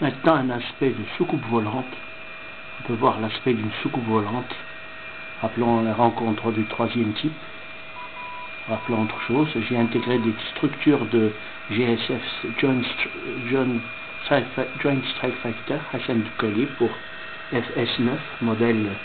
Maintenant, un aspect de soucoupe volante. On peut voir l'aspect d'une soucoupe volante. Rappelons la rencontre du troisième type. Rappelons autre chose, j'ai intégré des structures de GSF Joint, Strike Factor, HM du pour FS9 modèle